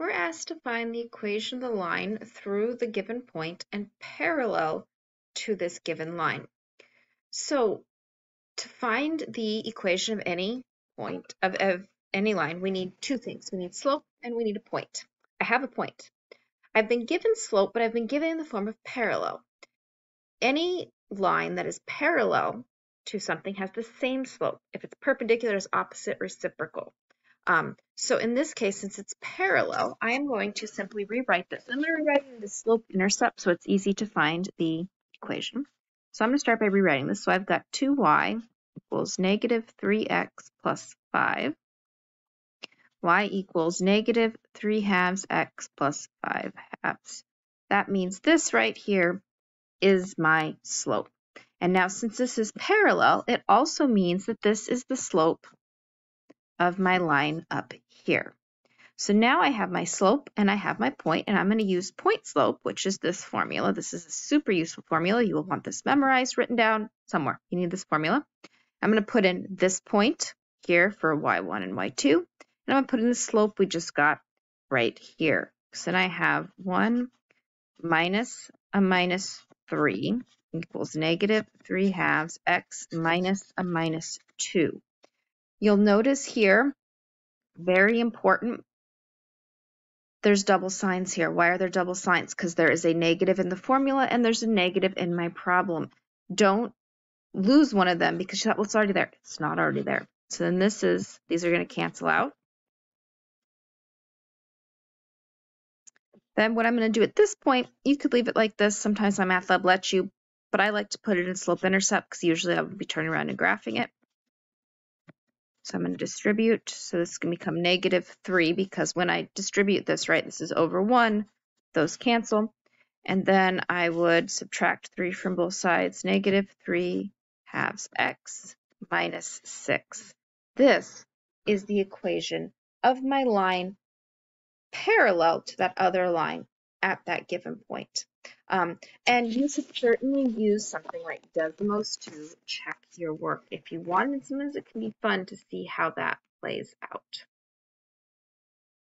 we're asked to find the equation of the line through the given point and parallel to this given line. So to find the equation of any point, of, of any line, we need two things. We need slope and we need a point. I have a point. I've been given slope, but I've been given in the form of parallel. Any line that is parallel to something has the same slope. If it's perpendicular, it's opposite reciprocal. Um, so in this case, since it's parallel, I am going to simply rewrite this. I'm going to rewrite the slope intercept so it's easy to find the equation. So I'm going to start by rewriting this. So I've got 2y equals negative 3x plus 5. y equals negative 3 halves x plus 5 halves. That means this right here is my slope. And now since this is parallel, it also means that this is the slope of my line up here. So now I have my slope and I have my point, and I'm going to use point slope, which is this formula. This is a super useful formula. You will want this memorized, written down somewhere. You need this formula. I'm going to put in this point here for y1 and y2, and I'm going to put in the slope we just got right here. So then I have 1 minus a minus 3 equals negative 3 halves x minus a minus 2. You'll notice here, very important, there's double signs here. Why are there double signs? Because there is a negative in the formula and there's a negative in my problem. Don't lose one of them because that was already there. It's not already there. So then this is, these are going to cancel out. Then what I'm going to do at this point, you could leave it like this. Sometimes MyMathLab lets you, but I like to put it in slope intercept because usually I would be turning around and graphing it. So I'm going to distribute. So this to become negative 3 because when I distribute this, right, this is over 1. Those cancel. And then I would subtract 3 from both sides. Negative 3 halves x minus 6. This is the equation of my line parallel to that other line at that given point. Um, and you should certainly use something like Desmos to check your work if you want. And sometimes it can be fun to see how that plays out.